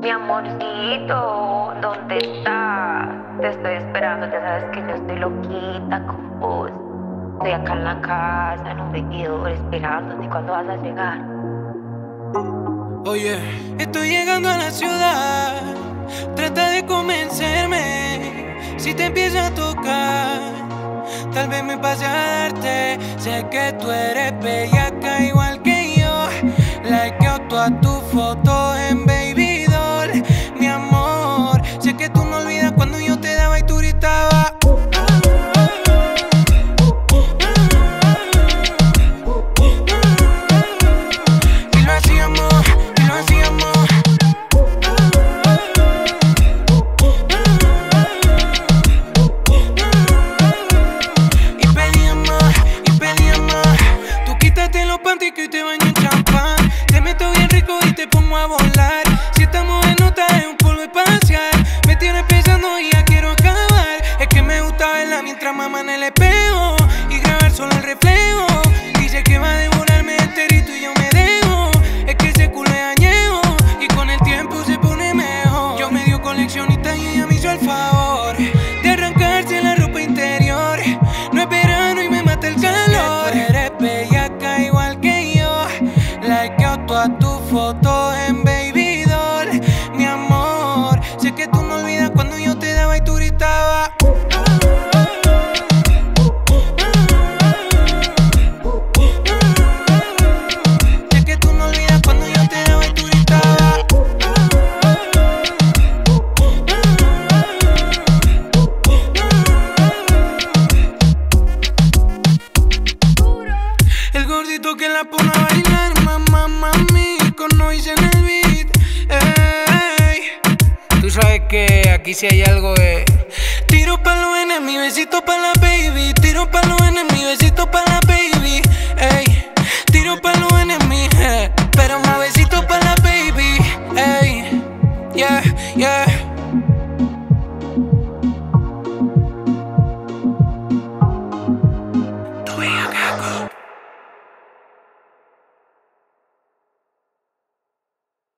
Mi amorcito, ¿dónde estás? Te estoy esperando, ya sabes que yo estoy loquita con vos. Estoy acá en la casa, en un vestidor, esperándote. ¿Cuándo vas a llegar? Oye, estoy llegando a la ciudad. Trata de convencerme. Si te empiezo a tocar, tal vez me pase a darte. Sé que tú eres bellaca igual que yo. Likeo todas tus fotos en pensando y ya quiero acabar. Es que me gusta verla mientras mamá en el espejo. Y grabar solo el reflejo. Dice que va a devorarme enterito y yo me dejo. Es que ese culo es añejo. Y con el tiempo se pone mejor. Yo me dio coleccionista y ella me hizo el favor. De arrancarse la ropa interior. No es verano y me mata el calor. Tú eres bellaca igual que yo. Likeo todas tus fotos en Baby la pongo a bailar, mamá, mami, con noise en el beat. Ey. Tú sabes que aquí si sí hay algo de. Tiro pa' lo en mi besito pa' la baby. Tiro pa' lo en mi besito pa' la baby. Ey. Tiro pa' lo en mi, eh. pero más besito pa' la baby. Ey. Yeah, yeah.